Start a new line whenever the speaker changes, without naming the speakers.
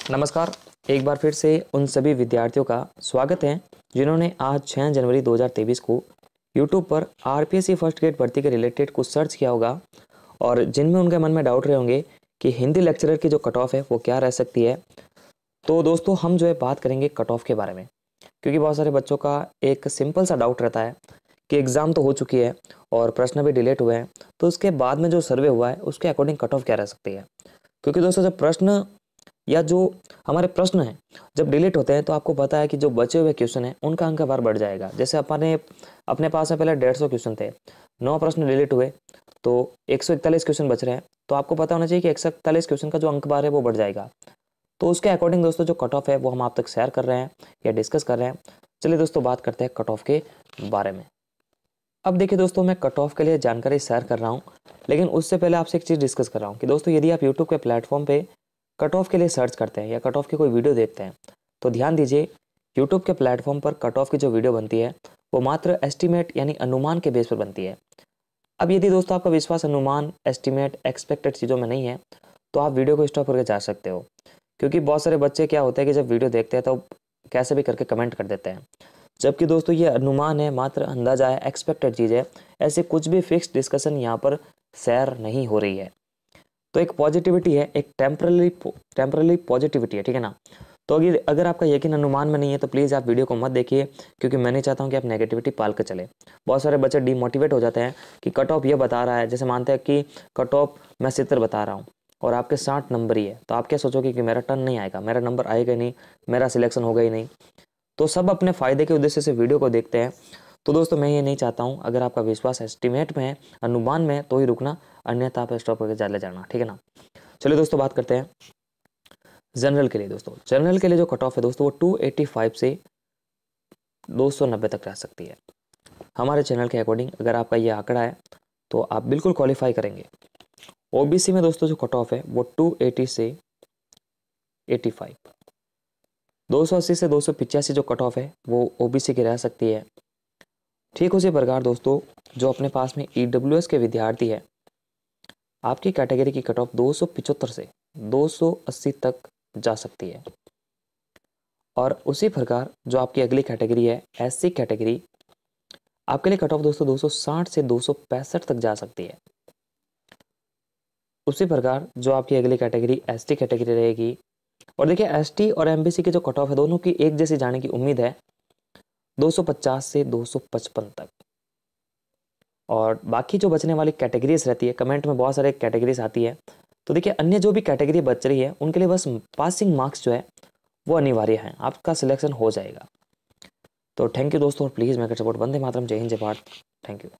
नमस्कार, एक बार फिर से उन सभी विद्यार्थियों का स्वागत है, जिन्होंने आज 6 जनवरी 2023 को YouTube पर आर पी फ़र्स्ट ग्रेड भर्ती के रिलेटेड कुछ सर्च किया होगा और जिनमें उनके मन में डाउट रहे होंगे कि हिंदी लेक्चरर की जो कट ऑफ़ है वो क्या रह सकती है। तो दोस्तों, हम जो है बात करेंगे कट ऑफ़ के बारे में, क्योंकि बहुत सारे बच्चों का एक सिंपल सा डाउट रहता है कि एग्ज़ाम तो हो चुकी है और प्रश्न भी डिलेट हुए हैं तो उसके बाद में जो सर्वे हुआ है, उसके अकॉर्डिंग कट ऑफ़ क्या रह सकती है? क्योंकि दोस्तों, जब प्रश्न या जो हमारे प्रश्न हैं, जब डिलीट होते हैं तो आपको पता है कि जो बचे हुए क्वेश्चन हैं, उनका अंक बार बढ़ जाएगा। जैसे अपने अपने पास में पहले डेढ़ सौ क्वेश्चन थे, नौ प्रश्न डिलीट हुए तो एक सौ इकतालीस क्वेश्चन बच रहे हैं। तो आपको पता होना चाहिए कि एक सौ इकतालीस क्वेश्चन का जो अंक बार है, वो बढ़ जाएगा। तो उसके अकॉर्डिंग दोस्तों, जो कट ऑफ़ है, वो हम आप तक शेयर कर रहे हैं, या डिस्कस कर रहे हैं। चलिए दोस्तों, बात करते हैं कट ऑफ़ के बारे में। अब देखिए दोस्तों, मैं कट ऑफ़ के लिए जानकारी शेयर कर रहा हूँ, लेकिन उससे पहले आपसे एक चीज़ डिस्कस कर रहा हूँ कि दोस्तों, यदि आप यूट्यूब के प्लेटफॉर्म पे कट ऑफ़ के लिए सर्च करते हैं या कट ऑफ़ की कोई वीडियो देखते हैं। तो ध्यान दीजिए यूट्यूब के प्लेटफॉर्म पर कट ऑफ़ की जो वीडियो बनती है, वो मात्र एस्टिमेट यानी अनुमान के बेस पर बनती है। अब यदि दोस्तों आपका विश्वास अनुमान एस्टिमेट एक्सपेक्टेड चीज़ों में नहीं है तो आप वीडियो को स्टॉप करके जा सकते हो। क्योंकि बहुत सारे बच्चे क्या होते हैं कि जब वीडियो देखते हैं तो कैसे भी करके कमेंट कर देते हैं। जबकि दोस्तों ये अनुमान है, मात्र अंदाज़ा है एक्सपेक्टेड चीज़ है। ऐसे कुछ भी फिक्स डिस्कशन यहाँ पर शेयर नहीं हो रही है। तो एक पॉजिटिविटी है, एक टेम्परली टेम्परली पॉजिटिविटी है, ठीक है ना? तो अगर अगर आपका यकीन अनुमान में नहीं है तो प्लीज़ आप वीडियो को मत देखिए, क्योंकि मैं नहीं चाहता हूँ कि आप नेगेटिविटी पाल कर चले। बहुत सारे बच्चे डीमोटिवेट हो जाते हैं कि कट ऑफ़ ये बता रहा है, जैसे मानते हैं कि कट ऑफ़ मैं सितर बता रहा हूँ, और आपके साठ नंबर ही है। तो आप क्या सोचोगे कि मेरा टर्न नहीं आएगा? मेरा नंबर आएगा नहीं, मेरा सिलेक्शन होगा ही नहीं। तो सब अपने फ़ायदे के उद्देश्य से वीडियो को देखते हैं। तो दोस्तों, मैं ये नहीं चाहता हूँ। अगर आपका विश्वास एस्टिमेट में है, अनुमान में तो ही रुकना, अन्यथा आप स्टॉप करके चले जाना, ठीक है ना? चलिए दोस्तों, बात करते हैं जनरल के लिए दोस्तों। जनरल के लिए जो कट ऑफ़ है दोस्तों, वो 285 से 290 तक रह सकती है। हमारे चैनल के अकॉर्डिंग अगर आपका ये आंकड़ा है तो आप बिल्कुल क्वालिफाई करेंगे। ओबीसी में दोस्तों, जो कट ऑफ़ है, वो 280 से 85 280 से दो जो कट ऑफ़ है, वो ओबीसी की रह सकती है। ठीक उसी प्रकार दोस्तों, जो अपने पास में ई e के विद्यार्थी है, आपकी कैटेगरी की कट ऑफ़ दो से 280 तक जा सकती है। और उसी प्रकार जो आपकी अगली कैटेगरी है एससी कैटेगरी, आपके लिए कट ऑफ़ दोस्तों 260 से दो सौ पैंसठ तक जा सकती है। उसी प्रकार जो आपकी अगली कैटेगरी एसटी कैटेगरी रहेगी, और देखिए एस और एम की जो कट ऑफ़ है, दोनों की एक जैसी जाने की उम्मीद है 250 से 255 तक। और बाकी जो बचने वाली कैटेगरीज रहती है कमेंट में बहुत सारे कैटेगरीज आती है। तो देखिए, अन्य जो भी कैटेगरी बच रही है, उनके लिए बस पासिंग मार्क्स जो है, वो अनिवार्य है। आपका सिलेक्शन हो जाएगा। तो थैंक यू दोस्तों, और प्लीज़ मैं सपोर्ट वंदे मातरम, जय हिंद, जय भारत। Thank you